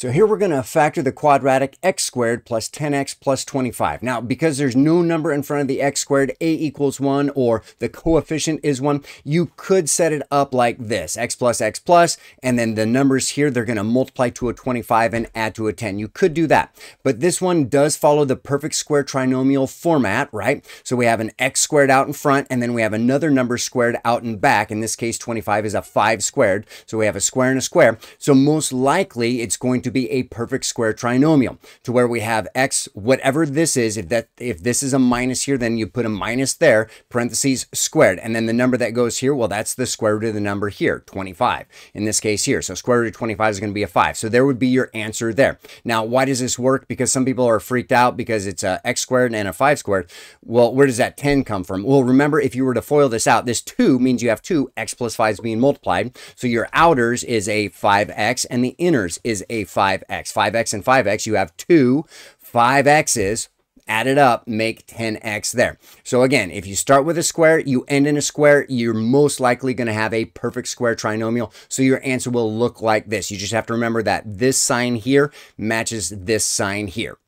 So here we're going to factor the quadratic x squared plus 10x plus 25. Now, because there's no number in front of the x squared, a equals 1, or the coefficient is 1, you could set it up like this, x plus x plus, and then the numbers here, they're going to multiply to a 25 and add to a 10. You could do that. But this one does follow the perfect square trinomial format, right? So we have an x squared out in front, and then we have another number squared out in back. In this case, 25 is a 5 squared. So we have a square and a square. So most likely, it's going to to be a perfect square trinomial to where we have x, whatever this is, if that if this is a minus here, then you put a minus there, parentheses squared. And then the number that goes here, well, that's the square root of the number here, 25 in this case here. So square root of 25 is going to be a 5. So there would be your answer there. Now, why does this work? Because some people are freaked out because it's a x squared and a 5 squared. Well, where does that 10 come from? Well, remember, if you were to FOIL this out, this 2 means you have 2, x plus 5 is being multiplied. So your outers is a 5x and the inners is a 5 5x. 5x and 5x, you have two 5x's added up, make 10x there. So again, if you start with a square, you end in a square, you're most likely going to have a perfect square trinomial. So your answer will look like this. You just have to remember that this sign here matches this sign here.